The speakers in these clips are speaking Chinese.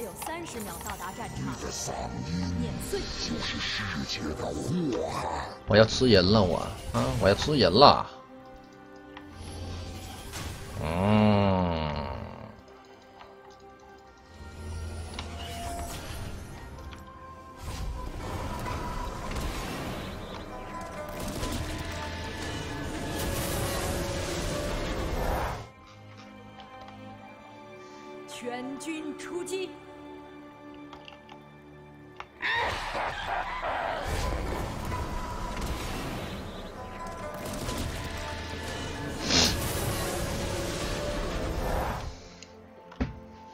还有三十秒到达战场。碾碎。我要吃人了，我啊，我要吃人了。嗯。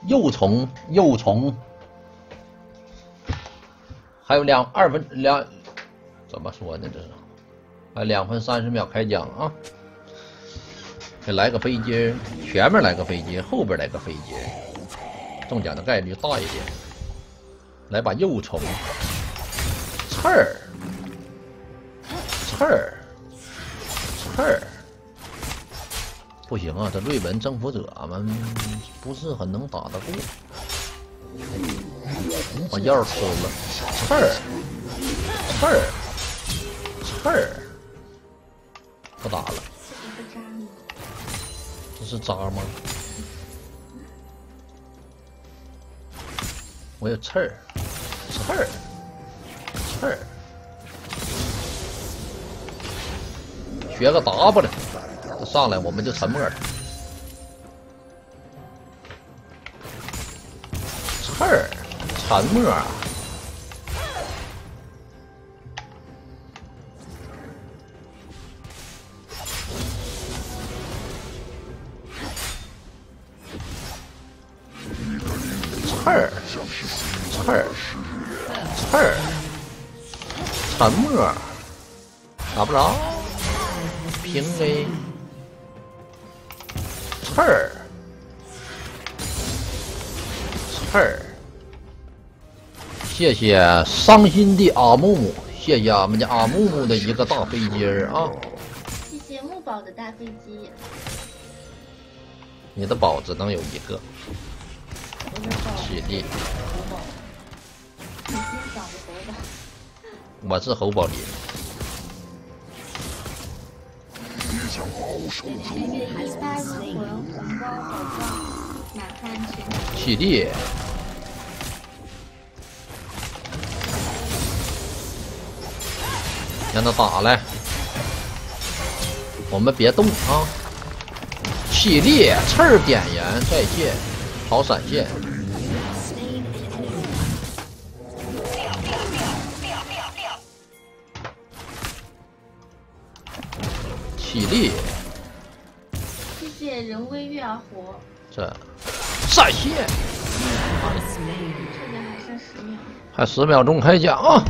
幼虫幼虫，还有两二分两，怎么说呢？这是，还两分三十秒开奖啊！给来个飞机，前面来个飞机，后边来个飞机，中奖的概率大一点。来把幼虫，刺儿，刺儿，刺儿。不行啊，这瑞文征服者们不是很能打得过。把药吃了，刺儿，刺儿，刺儿，不打了。这是渣吗？我有刺儿，刺儿，刺儿，学个 W。上来我们就沉默了，刺儿，沉默，刺儿，刺儿，刺儿，沉默，打不着，平 A。刺儿，刺儿，谢谢伤心的阿木木，谢谢俺们家阿木木的一个大飞机儿啊！谢谢木宝的大飞机。你的宝只能有一个。喜力。你今天长的猴宝。我起立，让他打来，我们别动啊！起立，刺儿点燃，再见，好闪现。体力，谢谢人微月而活。这闪现，这边还剩十秒，还十秒钟开奖啊！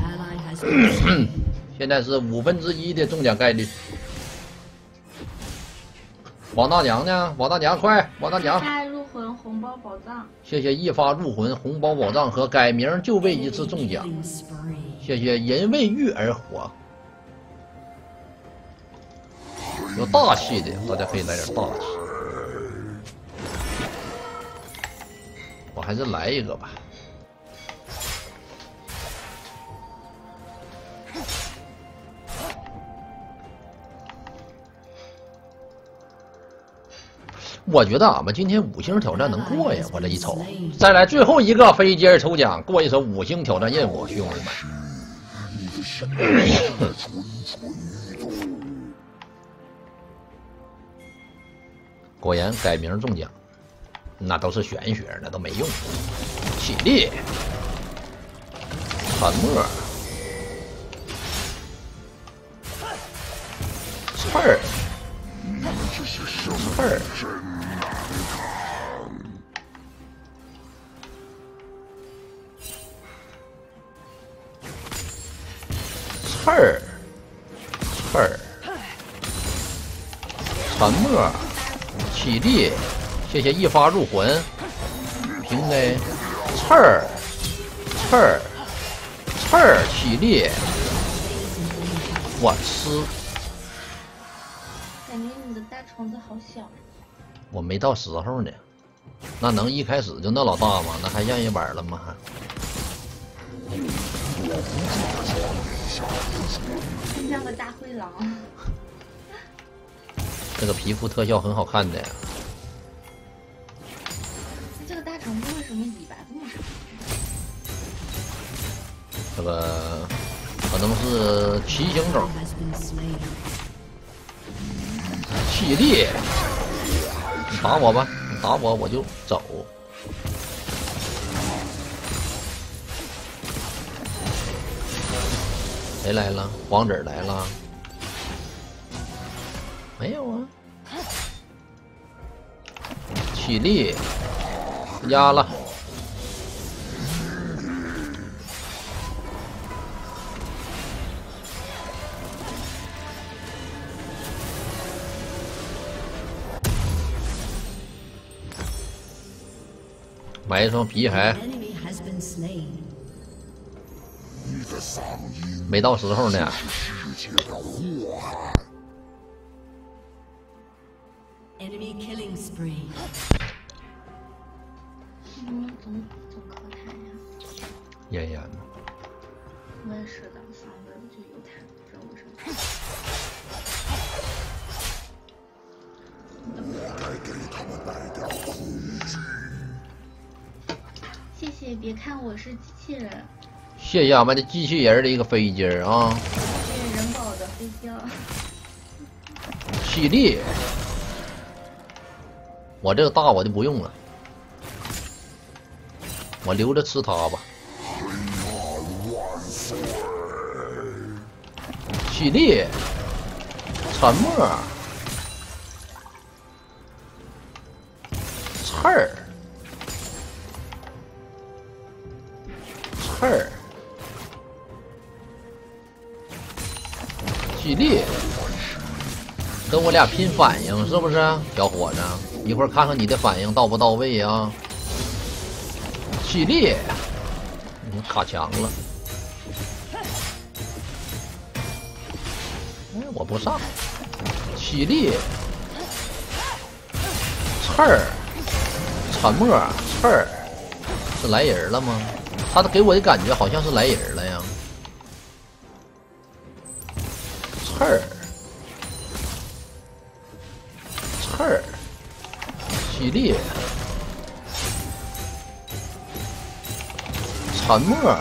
现在是五分之一的中奖概率。王大娘呢？王大娘快！王大娘，入魂红包宝藏。谢谢一发入魂红包宝藏和改名就为一次中奖。谢谢人为玉而活。有大气的，大家可以来点大气。我还是来一个吧。我觉得俺们今天五星挑战能过呀！我这一瞅，再来最后一个飞机抽奖，过一手五星挑战任务，兄弟们。果然改名中奖，那都是玄学，那都没用。起立，沉默，刺儿，刺儿，刺儿，刺儿，沉默。体力，谢谢一发入魂，平 A，刺儿，刺儿，刺儿，起立，我吃。感觉你的大虫子好小。我没到时候呢。那能一开始就那老大吗？那还让人玩了吗？真像个大灰狼。这个皮肤特效很好看的。这个大长裤为什么李白这么长？这个可能是骑行种，气力。打我吧，打我我就走。谁来了？黄子来了？没有啊。起立，压了。买一双皮鞋，没到时候呢。Enemy killing spree。嗯，怎么怎么可谈呀？妍妍呢？我也是的，嗓子就有他，这我上。该给他们带点空气。谢谢，别看我是机器人。谢谢俺们的机器人的一个飞机啊！谢谢人保的飞机。犀利。我这个大我就不用了，我留着吃它吧。犀利，沉默，刺儿，刺儿，犀利，跟我俩拼反应是不是，小伙子？一会儿看看你的反应到不到位啊！起立，你卡墙了。哎，我不上。起立，刺儿，沉默，刺儿，是来人了吗？他给我的感觉好像是来人了呀。刺儿，刺儿。体力，沉默，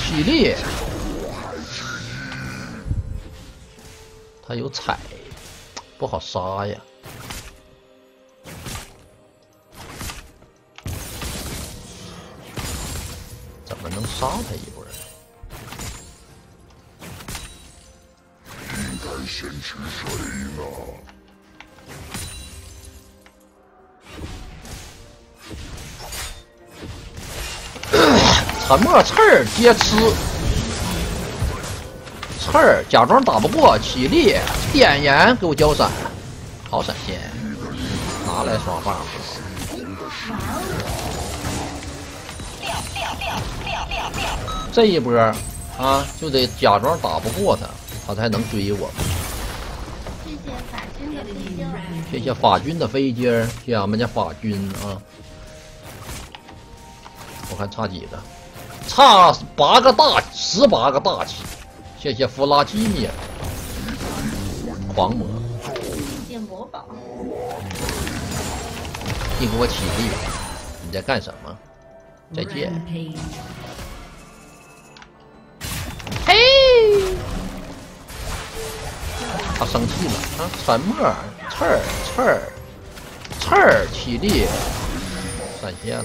体力，他有彩，不好杀呀，怎么能杀他一波？沉默刺儿接吃，刺儿假装打不过，起立点燃，给我交闪，好闪现，拿来双 buff。这一波啊，就得假装打不过他，他才能追我。谢谢法军的飞机，谢谢俺们家法军啊！我看差几个，差八个大，十八个大气。谢谢弗拉基米尔，狂魔。谢谢魔宝。你给我起立！你在干什么？再见。嘿。他生气了啊！沉默，刺儿，刺儿，刺儿，起立，闪现了，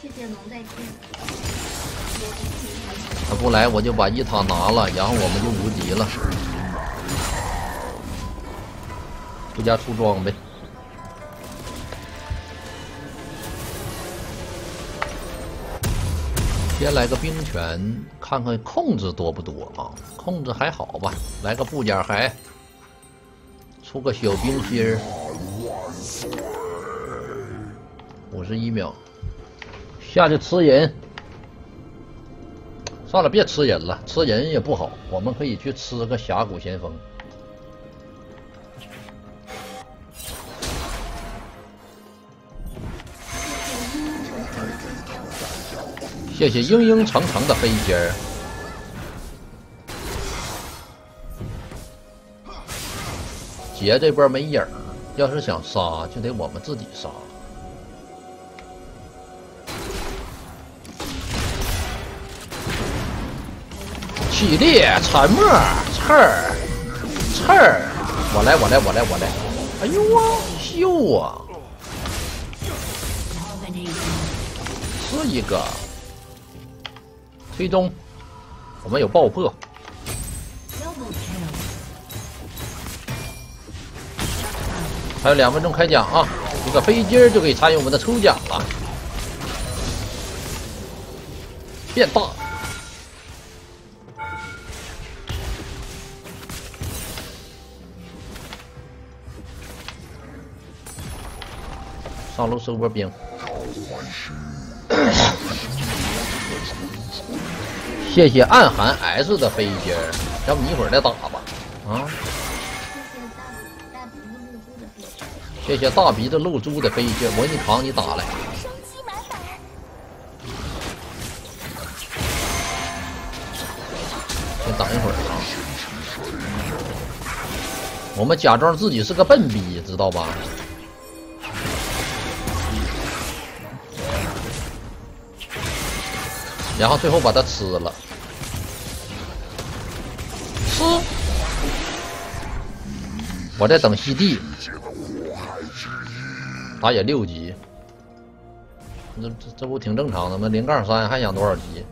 谢谢龙再见。他不来，我就把一塔拿了，然后我们就无敌了。附加出装备。先来个冰拳，看看控制多不多啊？控制还好吧？来个布甲还出个小冰心儿，五十一秒，下去吃人。算了，别吃人了，吃人也不好。我们可以去吃个峡谷先锋。谢谢英英长长的飞机儿。姐这波没影儿，要是想杀，就得我们自己杀。起立，沉默，刺儿，刺儿，我来，我来，我来，我来。哎呦啊，秀啊！是一个。推中，我们有爆破，还有两分钟开奖啊！一个飞机就可以参与我们的抽奖了，变大，上路收波兵。谢谢暗寒 S 的飞机，要不你一会儿再打吧，啊！谢谢大鼻子露珠的飞机，我给你扛，你打来。先等一会儿啊！我们假装自己是个笨逼，知道吧？然后最后把它吃了。吃！我在等西地，打野六级，这这这不挺正常的吗？零杠三还想多少级？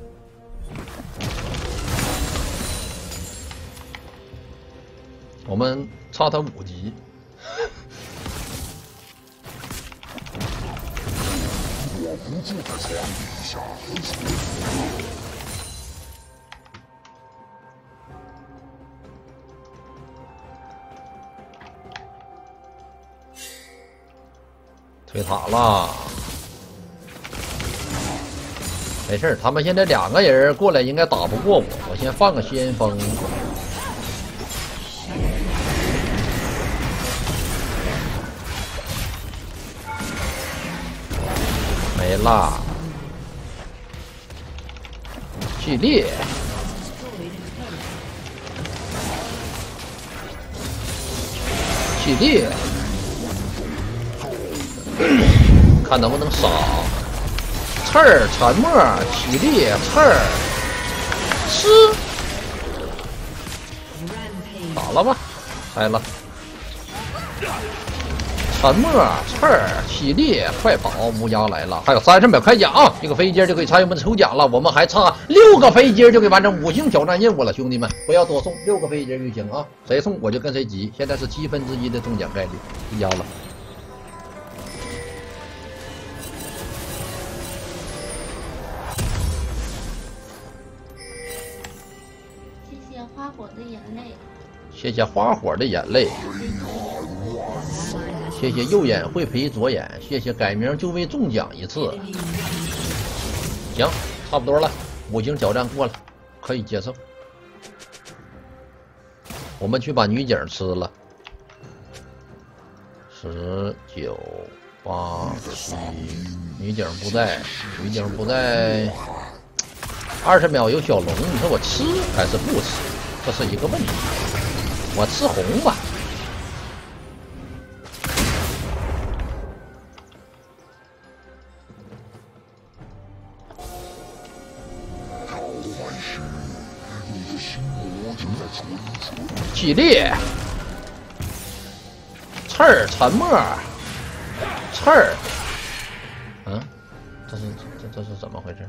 我们差他五级。推塔了，没事他们现在两个人过来，应该打不过我。我先放个先锋，没了，系列，系列。看能不能杀，刺儿沉默起立刺儿。吃，打了吧，开了，沉默刺儿起立快跑，乌鸦来了，还有三十秒开奖，一个飞机就可以参与我们的抽奖了，我们还差六个飞机就可以完成五星挑战任务了，兄弟们不要多送，六个飞机就行啊，谁送我就跟谁急，现在是七分之一的中奖概率，提交了。谢谢花火的眼泪，谢谢谢谢右眼会陪左眼，谢谢改名就为中奖一次。行，差不多了，五星挑战过了，可以接受。我们去把女警吃了。十九八七，女警不在，女警不在。二十秒有小龙，你说我吃还是不吃？这是一个问题。我吃红吧。起立，刺儿沉默，刺儿，嗯，这是这这是怎么回事？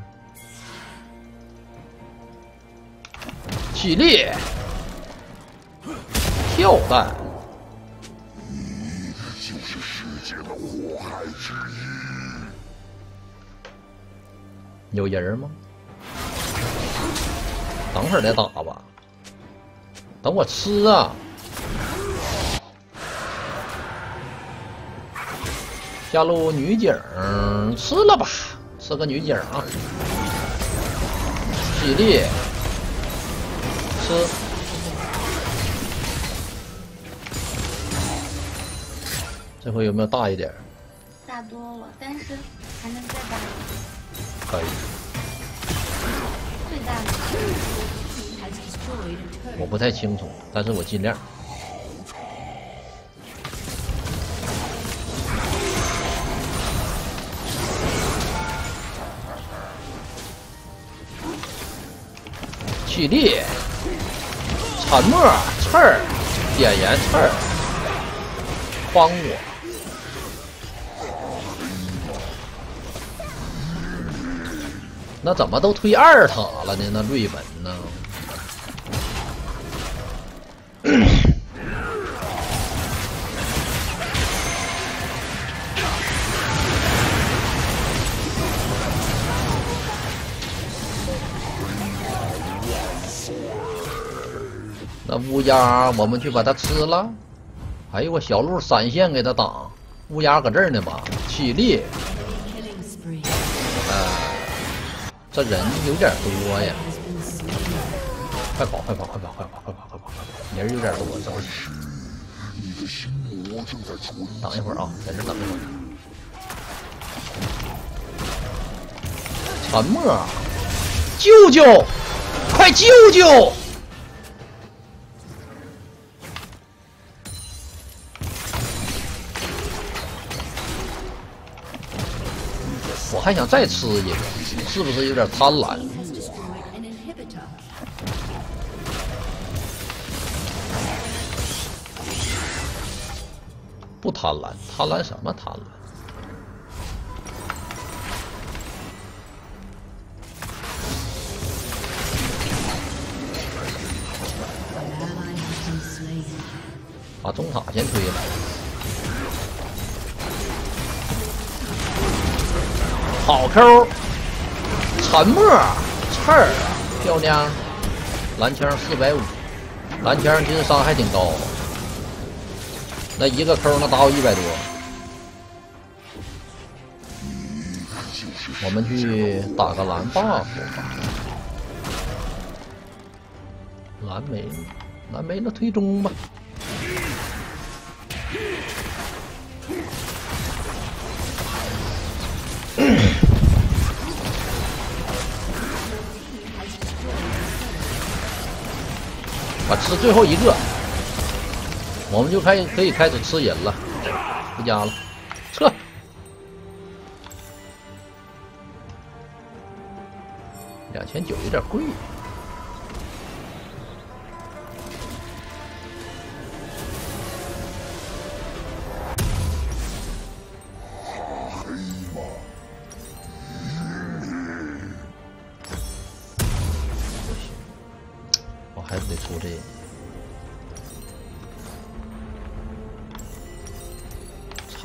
起立。跳弹，就是世界的祸害之一。有人吗？等会儿再打吧。等我吃啊！下路女警吃了吧，吃个女警啊！体力，吃。这回有没有大一点？大多了，但是还能再大。可以。最大的。我不太清楚，但是我尽量。气力，沉默，刺儿，点燃刺儿，帮我。那怎么都推二塔了呢？那瑞文呢？鸦，我们去把它吃了。哎呦，我小鹿闪现给他挡，乌鸦搁这儿呢吧？起立。呃，这人有点多呀。快跑！快跑！快跑！快跑！快跑！快跑！快跑！人有点多，着急。等一会儿啊，在这等一会儿。沉默，救救！快救救！还想再吃一个，是不是有点贪婪？不贪婪，贪婪什么贪婪？把中塔先推了，好 Q，沉默，刺儿，漂亮，蓝枪四百五，蓝枪其实伤害挺高。那一个坑能打我一百多，我们去打个蓝 buff 吧。蓝没，蓝没了，推中吧。把吃最后一个。我们就开可以开始吃人了，回家了，撤。两千九有点贵。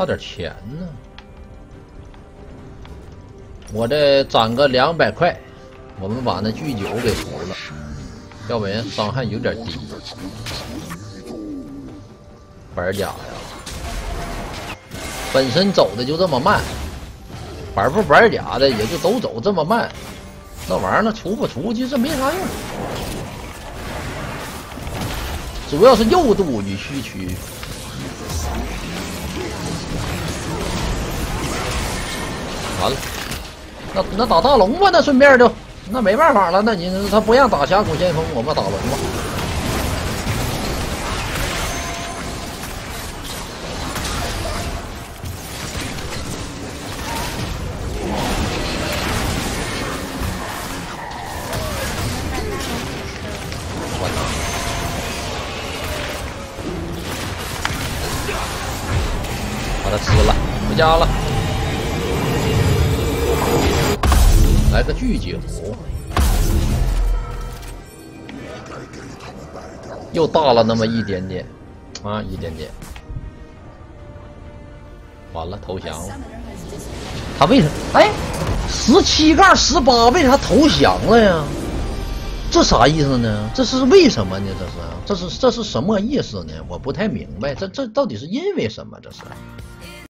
差点钱呢，我这攒个两百块，我们把那巨酒给出了，要不然伤害有点低。板甲呀，本身走的就这么慢，板不板甲的也就都走这么慢，那玩意儿那出不出其实没啥用，主要是右度与虚区。完了，那那打大龙吧，那顺便就那没办法了。那你他不让打峡谷先锋，我们打龙吧。完了把他吃了，回家了。来个巨酒，又大了那么一点点，啊，一点点。完了，投降了。他为什么？哎，十七杠十八，为啥投降了呀？这啥意思呢？这是为什么呢？这是这是这是什么意思呢？我不太明白，这这到底是因为什么？这是。